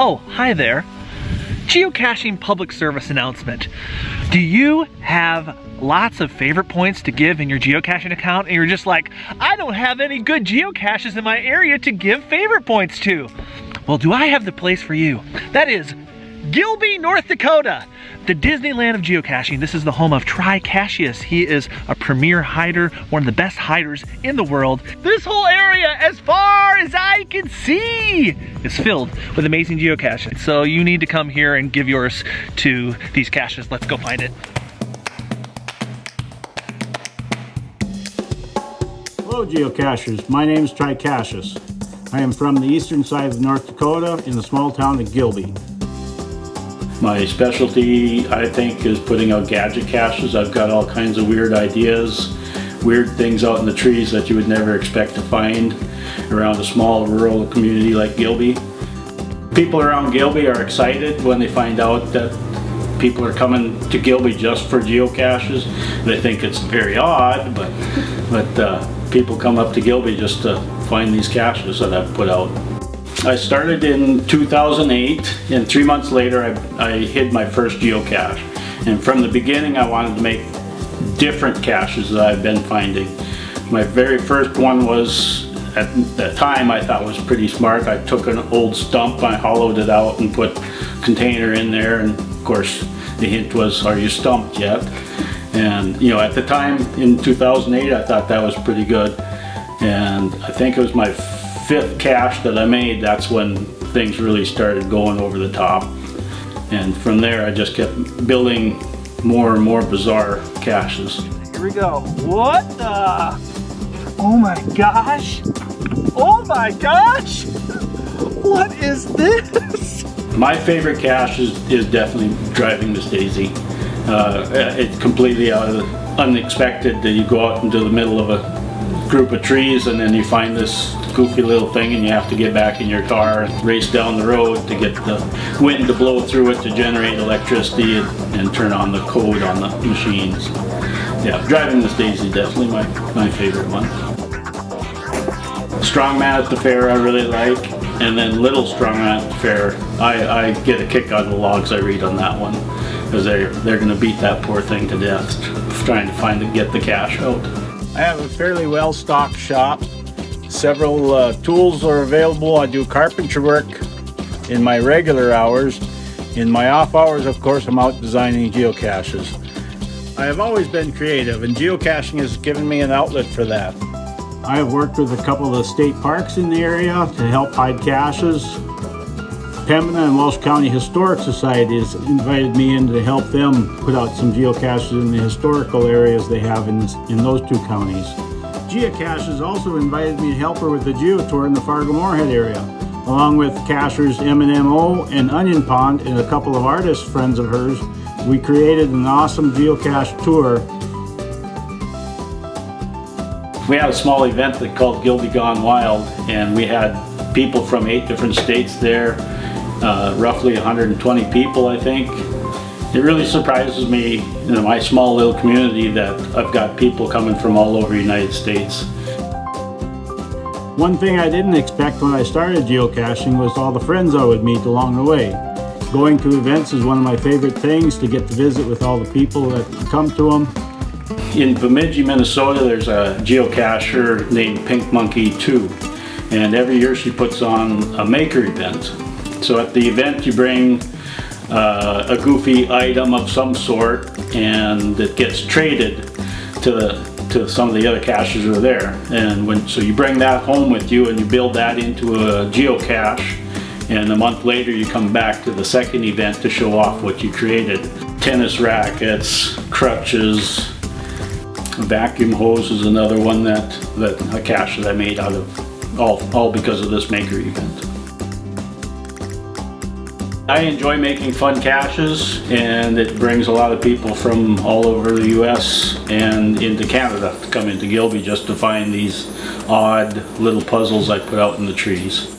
Oh, hi there. Geocaching public service announcement. Do you have lots of favorite points to give in your geocaching account and you're just like, I don't have any good geocaches in my area to give favorite points to? Well, do I have the place for you? That is Gilby, North Dakota, the Disneyland of geocaching. This is the home of Trycacheus. He is a premier hider, one of the best hiders in the world. This whole area, as far as I can see, is filled with amazing geocaches. So you need to come here and give yours to these caches. Let's go find it. Hello geocachers, my name is Trycacheus. I am from the eastern side of North Dakota in the small town of Gilby. My specialty, I think, is putting out gadget caches. I've got all kinds of weird ideas, weird things out in the trees that you would never expect to find around a small rural community like Gilby. People around Gilby are excited when they find out that people are coming to Gilby just for geocaches. They think it's very odd, but, but uh, people come up to Gilby just to find these caches that I've put out. I started in 2008 and three months later I, I hid my first geocache. And from the beginning I wanted to make different caches that I've been finding. My very first one was, at the time I thought was pretty smart. I took an old stump, I hollowed it out and put container in there and of course the hint was, are you stumped yet? And you know, at the time in 2008 I thought that was pretty good. And I think it was my fifth cache that I made, that's when things really started going over the top. And from there, I just kept building more and more bizarre caches. Here we go. What the? Oh my gosh. Oh my gosh. What is this? My favorite cache is, is definitely driving Miss Daisy. Uh, it's completely out of the, unexpected that you go out into the middle of a group of trees and then you find this goofy little thing and you have to get back in your car and race down the road to get the wind to blow through it to generate electricity and, and turn on the code on the machines. Yeah, driving Miss Daisy definitely my, my favorite one. Strong man at the fair I really like and then Little Strongman at the fair I, I get a kick out of the logs I read on that one because they're, they're going to beat that poor thing to death trying to find and get the cash out. I have a fairly well-stocked shop. Several uh, tools are available. I do carpentry work in my regular hours. In my off hours, of course, I'm out designing geocaches. I have always been creative, and geocaching has given me an outlet for that. I have worked with a couple of the state parks in the area to help hide caches. Pembina and Walsh County Historic Society has invited me in to help them put out some geocaches in the historical areas they have in, in those two counties. Giacaches also invited me to help her with the geotour in the Fargo-Moorhead area, along with cachers M&MO and Onion Pond and a couple of artist friends of hers. We created an awesome geocache tour we had a small event that called Gilby Gone Wild and we had people from eight different states there uh, roughly 120 people, I think. It really surprises me in my small little community that I've got people coming from all over the United States. One thing I didn't expect when I started geocaching was all the friends I would meet along the way. Going to events is one of my favorite things to get to visit with all the people that come to them. In Bemidji, Minnesota, there's a geocacher named Pink Monkey 2. And every year she puts on a maker event. So at the event you bring uh, a goofy item of some sort and it gets traded to the to some of the other caches that are there. And when so you bring that home with you and you build that into a geocache and a month later you come back to the second event to show off what you created. Tennis rackets, crutches, a vacuum hose is another one that, that a cache that I made out of all, all because of this maker event. I enjoy making fun caches and it brings a lot of people from all over the US and into Canada to come into Gilby just to find these odd little puzzles I put out in the trees.